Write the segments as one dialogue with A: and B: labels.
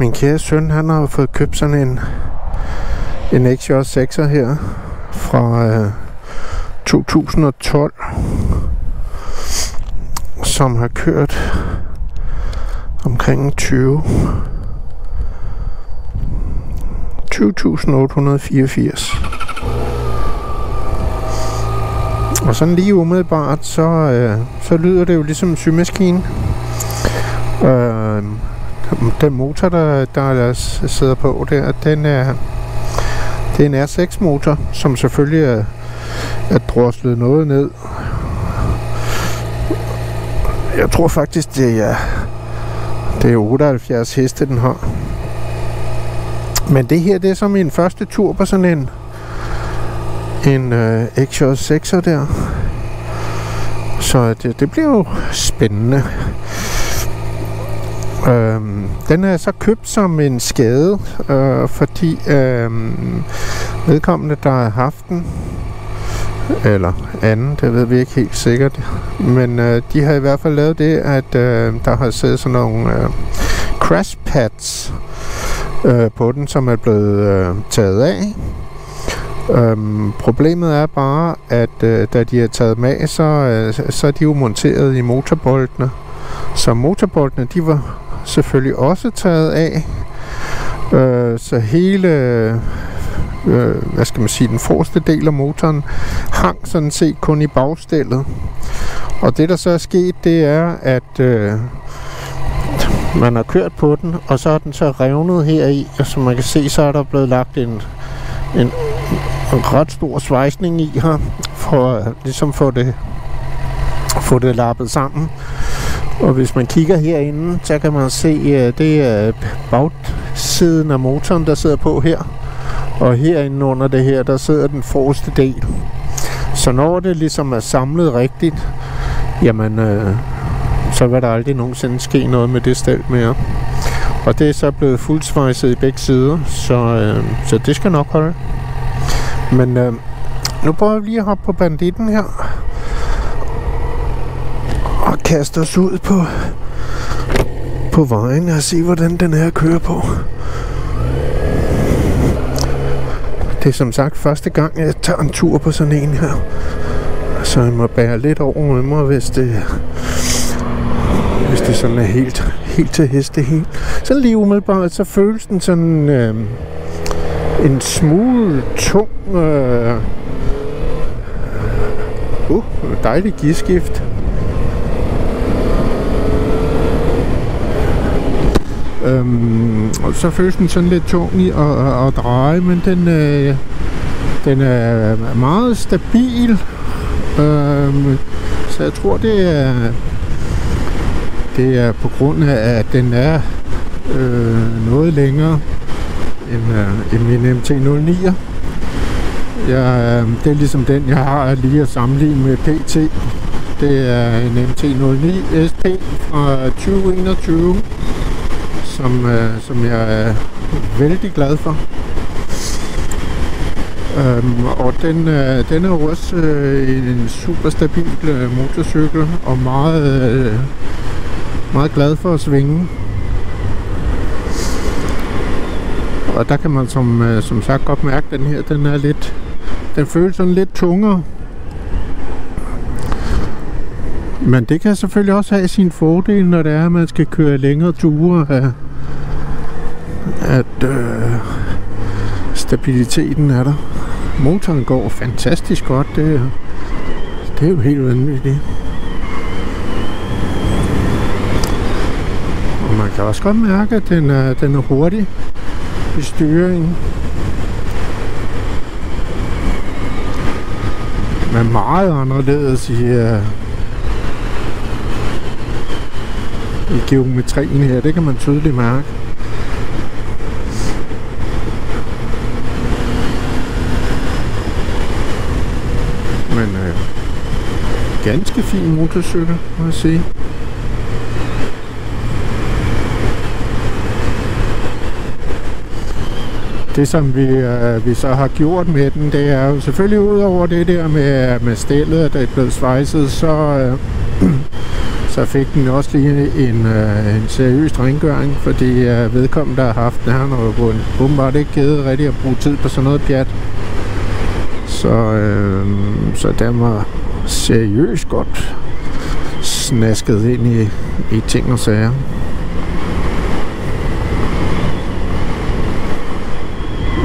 A: Min kære søn, han har fået købt sådan en, en XJ 6'er her fra øh, 2012, som har kørt omkring 20 20.884. Og sådan lige umiddelbart, så, øh, så lyder det jo ligesom en symaskine. Øh, den motor, der, der sidder på der, den er, det er en R6 motor, som selvfølgelig er, er droslet noget ned. Jeg tror faktisk, det er, det er 78 heste, den har. Men det her, det er som min første tur på sådan en en øh, XJ6'er der. Så det, det bliver jo spændende. Øhm, den er så købt som en skade, øh, fordi øh, vedkommende, der har haft den, eller anden, det ved vi ikke helt sikkert, men øh, de har i hvert fald lavet det, at øh, der har siddet sådan nogle øh, crash pads øh, på den, som er blevet øh, taget af. Øhm, problemet er bare, at øh, da de er taget med, så, øh, så er de jo monteret i motorboltene. Så motorboltene, de var selvfølgelig også taget af. Øh, så hele, øh, hvad skal man sige, den forreste del af motoren hang sådan set kun i bagstellet. Og det der så er sket, det er, at øh, man har kørt på den, og så er den så revnet her i, og som man kan se, så er der blevet lagt en, en, en ret stor svejsning i her, for at ligesom få det, få det lappet sammen. Og hvis man kigger herinde, så kan man se, at det er bagsiden af motoren, der sidder på her. Og herinde under det her, der sidder den forreste del. Så når det ligesom er samlet rigtigt, jamen, øh, så vil der aldrig nogensinde ske noget med det stel mere. Og det er så blevet fuldsvejset i begge sider, så, øh, så det skal nok holde. Men øh, nu prøver vi lige at hoppe på banditten her. Kaste os ud på, på vejen og se, hvordan den her kører på. Det er som sagt første gang, jeg tager en tur på sådan en her. Så jeg må bære lidt over med mig, hvis det, hvis det sådan er helt, helt til heste helt. Så lige umiddelbart, så føles den sådan... Øh, en smule tung øh, uh, dejlig gearskift øhm, så føles den sådan lidt tung i at, at, at dreje men den, øh, den er meget stabil øhm, så jeg tror det er det er på grund af at den er øh, noget længere end, øh, en min MT-09'er. Ja, øh, det er ligesom den, jeg har lige at sammenligne med PT. Det er en MT-09 SP fra 2021, som, øh, som jeg er vældig glad for. Øhm, og den, øh, den er jo også øh, en super stabil øh, motorcykel og meget, øh, meget glad for at svinge. Og der kan man som, øh, som sagt godt mærke, at den her den er lidt, den føles sådan lidt tungere. Men det kan selvfølgelig også have sin fordel, når det er, at man skal køre længere ture. Øh, at øh, stabiliteten er der. Motoren går fantastisk godt. Det, det er jo helt vanvittigt. Og man kan også godt mærke, at den er, den er hurtig i styringen. Men meget anderledes i, øh, i geometrien her. Det kan man tydeligt mærke. Men uh, ganske fin motorcykel, må jeg sige. det som vi, øh, vi så har gjort med den, det er jo selvfølgelig ud over det der med, med stillet, at det er blevet svejset, så, øh, så fik den også lige en, øh, en seriøs rengøring, fordi øh, vedkommende, der har haft den, han har jo åbenbart ikke givet rigtig at bruge tid på sådan noget pjat. Så, øh, så den var seriøst godt snasket ind i, i ting og sager.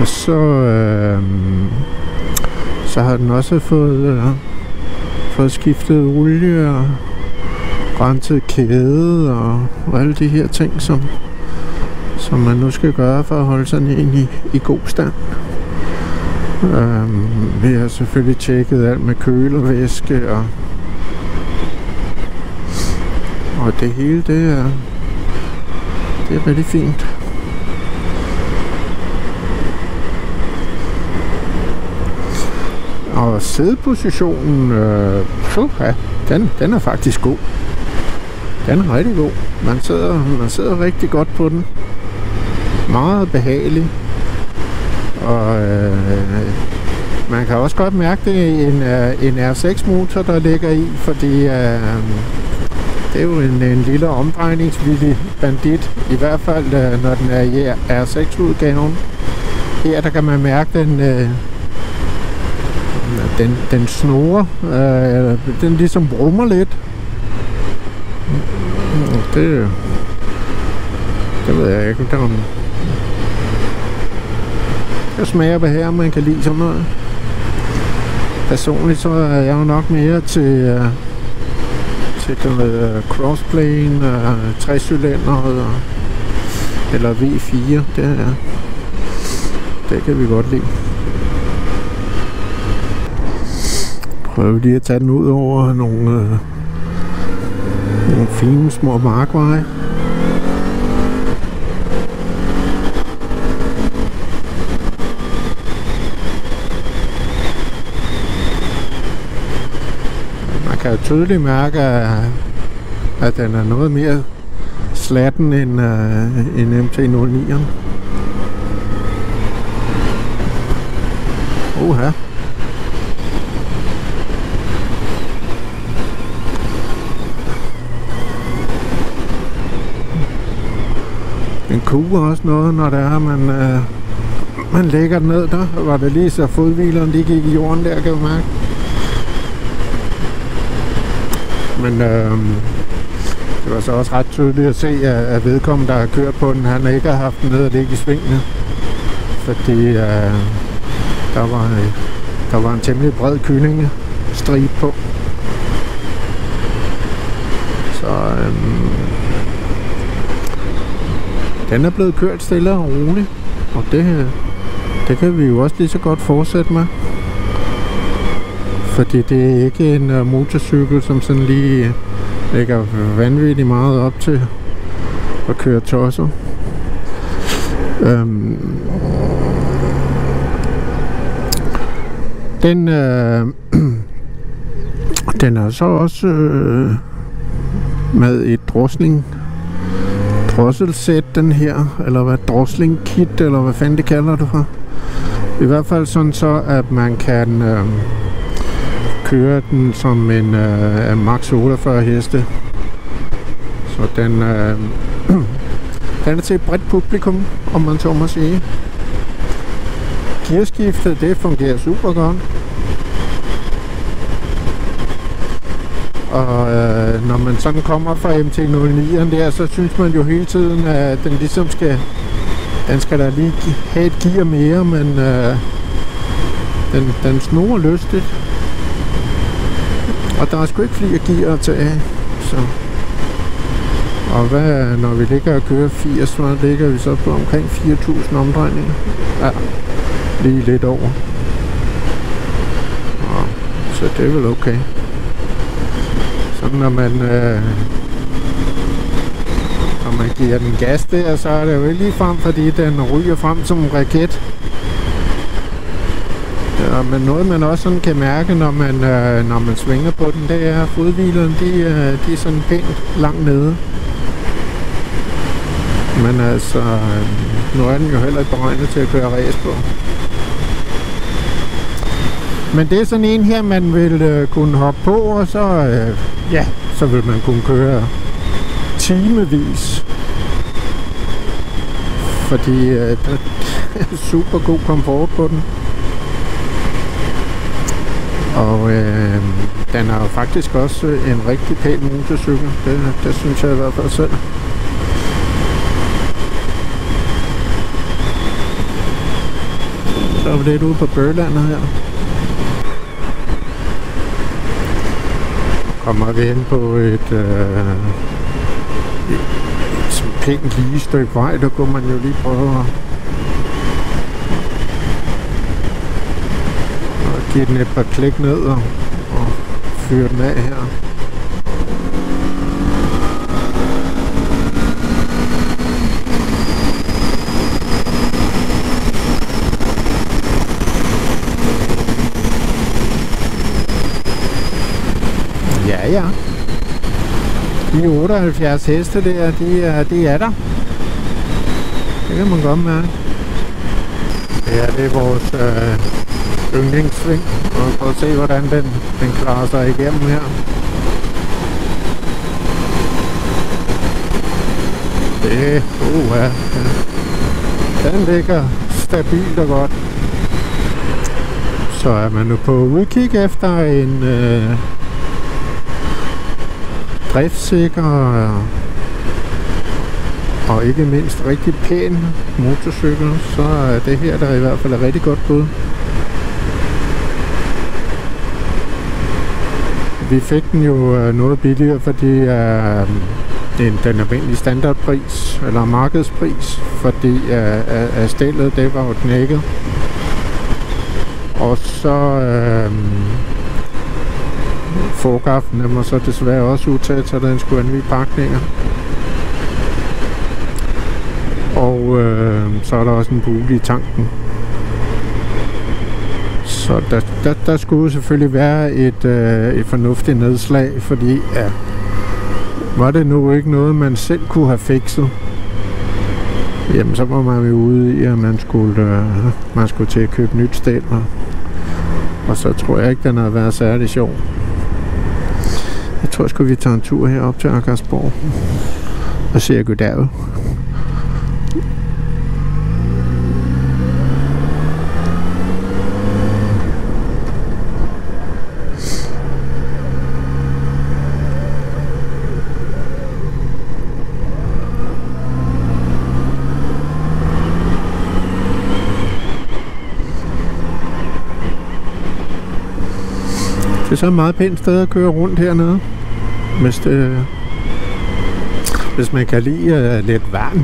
A: Og så, øh, så har den også fået, øh, fået skiftet olie og renset kæde og, og alle de her ting, som, som man nu skal gøre for at holde sådan en i, i god stand. Øhm, vi har selvfølgelig tjekket alt med kølevæske og og det hele det er det er rigtig fint. Og sædepositionen, øh, ja, den, den er faktisk god. Den er rigtig god. Man sidder, man sidder rigtig godt på den. Meget behagelig. Og øh, man kan også godt mærke det i en, øh, en R6 motor, der ligger i, fordi øh, det er jo en, en lille omdrejningsvillig bandit, i hvert fald øh, når den er i R6-udgaven. Her der kan man mærke den, øh, den, den snorer, øh, den ligesom brummer lidt. Det, det ved jeg ikke, om jeg smager hvad her, man kan lide sådan noget. Personligt så er jeg jo nok mere til, uh, til den uh, øh, crossplane, øh, uh, 3 cylinder eller V4. Det, er, det kan vi godt lide. Prøver lige at tage den ud over nogle, uh, nogle fine små markveje. Kan jo tydeligt mærke, at, at den er noget mere slatten end, uh, end MT-09'eren. Oha. Den kuger også noget, når det er, man, uh, man lægger den ned der. Var det lige så fodhvileren lige gik i jorden der, kan du mærke. Men øh, det var så også ret tydeligt at se, at, at vedkommende, der har kørt på den, han ikke har haft den ned og ligge i svingene. Fordi øh, der, var, der var en temmelig bred kyllingestrib på. Så øh, den er blevet kørt stille og roligt. Og det, øh, det kan vi jo også lige så godt fortsætte med. Fordi det er ikke en uh, motorcykel, som sådan lige lægger vanvittigt meget op til at køre tosser. Øhm, den, øh, den er så også øh, med et drosling drosselsæt den her, eller hvad drosling kit, eller hvad fanden det kalder du for. I hvert fald sådan så, at man kan øh, kører den som en øh, max 48 heste. Så den, øh, den er til et bredt publikum, om man så må sige. Gearskiftet, det fungerer super godt. Og øh, når man sådan kommer fra MT-09'eren der, så synes man jo hele tiden, at den ligesom skal, den skal da lige have et gear mere, men øh, den, den snor lystigt. Og der er sgu ikke flere gear til af. Så. Og hvad, når vi ligger og kører 80, så ligger vi så på omkring 4.000 omdrejninger. Ja, lige lidt over. Og, så det er vel okay. Så når man, øh, når man giver den gas der, så er det jo ikke lige frem, fordi den ryger frem som en raket. Ja, men noget man også sådan kan mærke, når man, øh, når man svinger på den, det er, at fodhvilerne de, øh, de er sådan pænt langt nede. Men altså, øh, nu er den jo heller ikke beregnet til at køre race på. Men det er sådan en her, man vil øh, kunne hoppe på, og så, øh, ja, så vil man kunne køre timevis. Fordi øh, der er super god komfort på den. Og øh, den har jo faktisk også en rigtig pæn motorcykel. Det, det synes jeg i hvert fald selv. Så er vi lidt ude på Børlandet her. Kommer vi hen på et, øh, et, et pænt lige stykke vej, der kunne man jo lige prøve at give den et par klik ned og, og fyre den af her. Ja, ja. De 78 heste der, de er, de er der. Det kan man godt mærke. Ja, det er vores øh, yndlingssving. Og prøve at se, hvordan den, den klarer sig igennem her. Det, uh, ja. Den ligger stabilt og godt. Så er man nu på udkig efter en øh, driftsikker og ikke mindst rigtig pæn motorcykel, så er det her der i hvert fald er rigtig godt bud. Vi fik den jo øh, noget billigere, fordi øh, den, den almindelige standardpris, eller markedspris, fordi øh, stillet det var jo knækket. Og så øh, forgaften den var så desværre også udtaget, så den skulle have pakninger. Og øh, så er der også en bule i tanken. Så der, der, der skulle selvfølgelig være et, øh, et fornuftigt nedslag, fordi ja, var det nu ikke noget, man selv kunne have fikset, jamen så var man jo ude i, at man skulle, øh, man skulle til at købe nyt stel. Og, og så tror jeg ikke, den har været særlig sjov. Jeg tror sgu, vi tager en tur herop til Akersborg og siger goddag. Det er så et meget pænt sted at køre rundt hernede. Hvis, det, hvis man kan lide uh, lidt vand,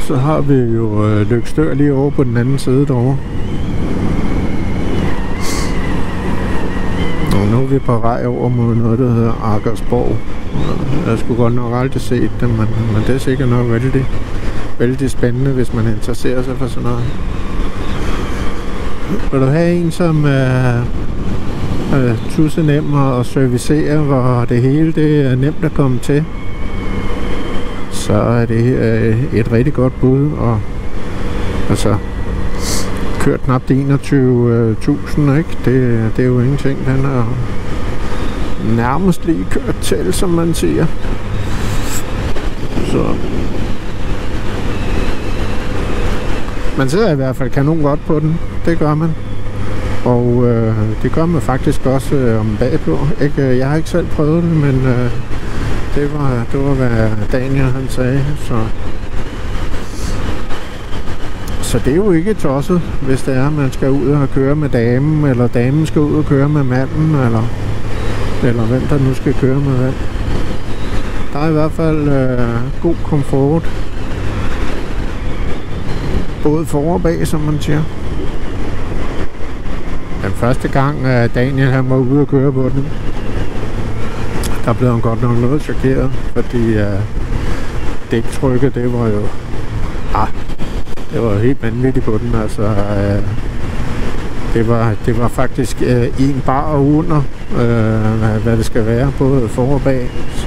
A: så har vi jo øh, uh, Lykstør lige over på den anden side derovre. Og nu er vi på vej over mod noget, der hedder Akersborg. Jeg skulle godt nok aldrig set det, men, men det er sikkert nok vældig, vældig spændende, hvis man interesserer sig for sådan noget. Vil du have en, som uh, øh, tusse nem at servicere, hvor det hele det er nemt at komme til, så er det øh, et rigtig godt bud. Og altså, kørt knap 21.000, ikke? Det, det er jo ingenting. Den er nærmest lige kørt til, som man siger. Så man sidder i hvert fald kanon godt på den. Det gør man. Og øh, det gør man faktisk også øh, om bagpå. Ikke, øh, jeg har ikke selv prøvet det, men øh, det, var, det var, hvad Daniel han sagde. Så, så det er jo ikke tosset, hvis det er, at man skal ud og køre med damen, eller damen skal ud og køre med manden, eller, eller hvem der nu skal køre med hvem. Der er i hvert fald øh, god komfort. Både for og bag, som man siger. Den første gang, at Daniel han var ude og køre på den, der blev han godt nok noget chokeret, fordi uh, dæktrykket, det var jo... Ah, det var jo helt vanvittigt på den, altså... Uh, det var, det var faktisk uh, en bar under, uh, hvad, hvad det skal være, både for og bag. Så,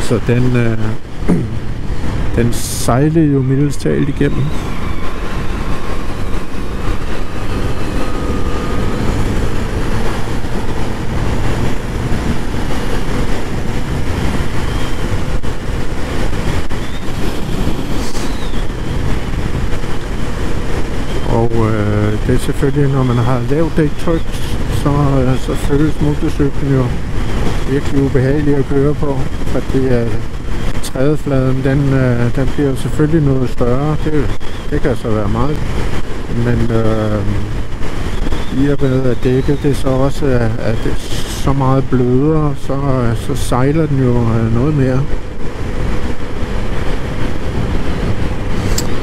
A: så den, uh, den sejlede jo mildest talt igennem. Øh, det er selvfølgelig, når man har lavt dæktryk, så, øh, så føles motorcyklen jo virkelig ubehagelig at køre på, fordi øh, trædefladen, den, øh, den bliver selvfølgelig noget større. Det, det kan så være meget. Men øh, i og med at dækket det så også er, er det så meget blødere, så, øh, så sejler den jo øh, noget mere.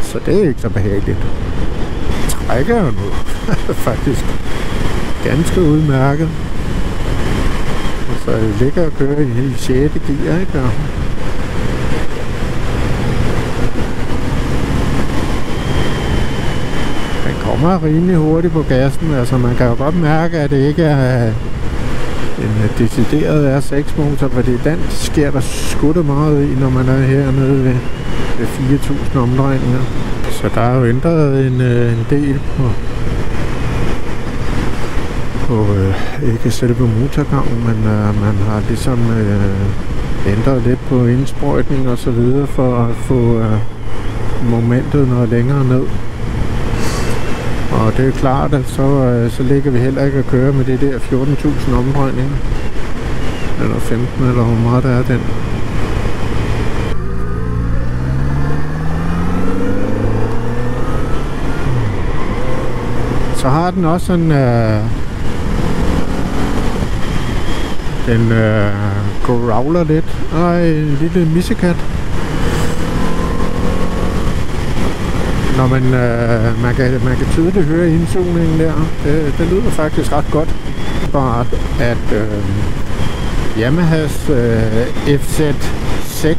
A: Så det er ikke så behageligt rækker jo nu faktisk ganske udmærket. Og så ligger og kører i 6. gear, ikke? Og kommer rimelig hurtigt på gassen. Altså man kan jo godt mærke, at det ikke er en øh, decideret R6 motor, fordi den sker der skudt meget i, når man er hernede ved, ved 4.000 omdrejninger. Så der er jo ændret en, øh, en del på, på øh, ikke selve motorgangen, men øh, man har ligesom øh, ændret lidt på indsprøjtning og så videre for at få øh, momentet noget længere ned. Og det er klart, at så, øh, så ligger vi heller ikke at køre med det der 14.000 omdrejninger. Eller 15, eller hvor meget der er den. Så har den også sådan... Øh, den øh, growler lidt. Og en lille missekat. når man, øh, man, kan, man kan tydeligt høre indsugningen der. Det, det lyder faktisk ret godt. Bare at øh, Yamahas øh, FZ6,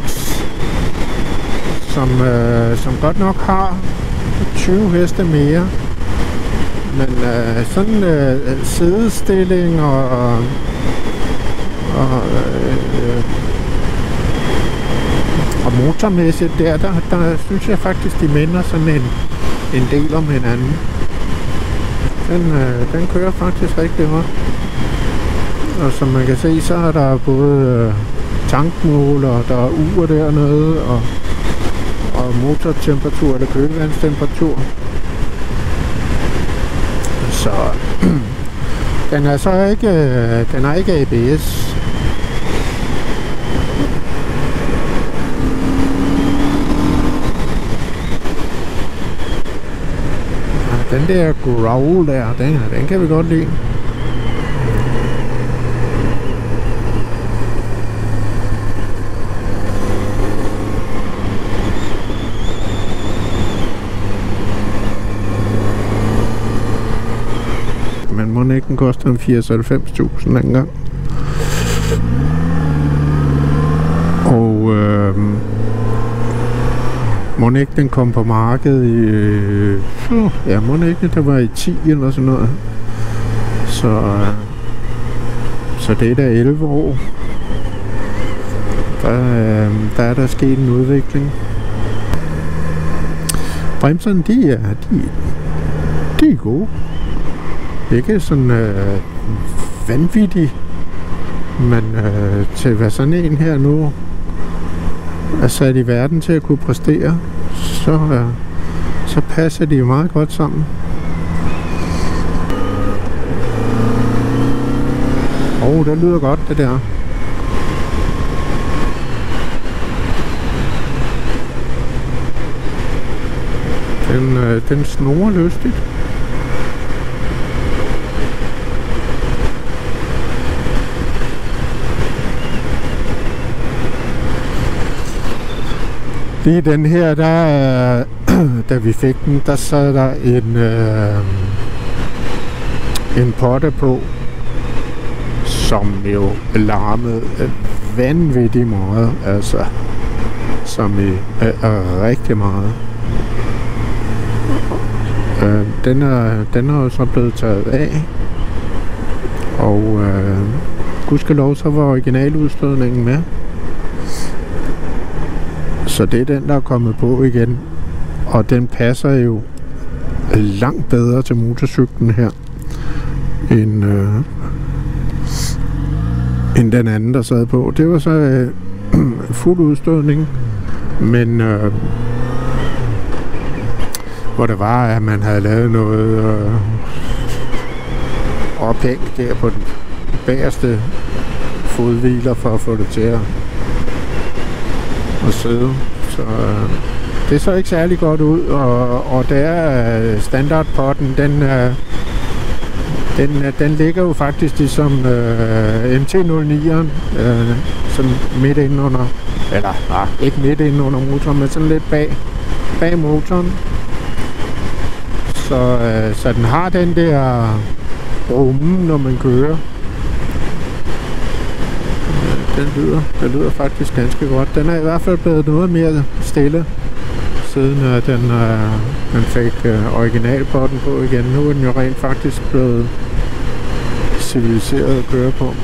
A: som, øh, som godt nok har 20 heste mere, men øh, sådan øh, sidestilling og, og øh, og motormæssigt der, der, der synes jeg faktisk, de minder sådan en, en del om hinanden. Den, øh, den kører faktisk rigtig godt. Og som man kan se, så er der både øh, tankmål, og der er ur dernede, og, og motortemperatur eller kølevandstemperatur. Så den er så ikke, øh, den er ikke ABS, Den der growl der, den, den kan vi godt lide. Men må ikke den kostede en 80-90.000 dengang. Og øh, må ikke den kom på markedet i... Øh, ja, må ikke det var i 10 eller sådan noget. Så, øh, så det er da 11 år. Der, øh, der er der sket en udvikling. Bremserne, de er, de, de er gode. Ikke sådan øh, vanvittig, men øh, til hvad sådan en her nu er sat i verden til at kunne præstere, så, øh, så passer de jo meget godt sammen. Åh, oh, det lyder godt, det der. Den, øh, den snorer lystigt. Lige den her, der, da vi fik den, der sad der en, øh, en potte på, som jo larmede vanvittigt meget, altså som i øh, rigtig meget. Øh, den, er, den er jo så blevet taget af, og øh, gudskelov så var originaludstødningen med. Så det er den, der er kommet på igen. Og den passer jo langt bedre til motorcyklen her, end, øh, end den anden, der sad på. Det var så øh, fuld udstødning, men øh, hvor det var, at man havde lavet noget, øh, ophæng der på den bagerste fodhviler for at få det til at, at sidde. Så øh, det så ikke særlig godt ud, og, og der er øh, standardpotten, den, øh, den, øh, den ligger jo faktisk ligesom øh, MT-09'eren, øh, sådan midt inde under, eller nej, ikke midt inde under motoren, men sådan lidt bag, bag motoren. Så, øh, så den har den der brummen, når man kører. Den lyder, den lyder faktisk ganske godt. Den er i hvert fald blevet noget mere stille, siden uh, den, uh, man fik uh, originalpotten på igen. Nu er den jo rent faktisk blevet civiliseret at køre på.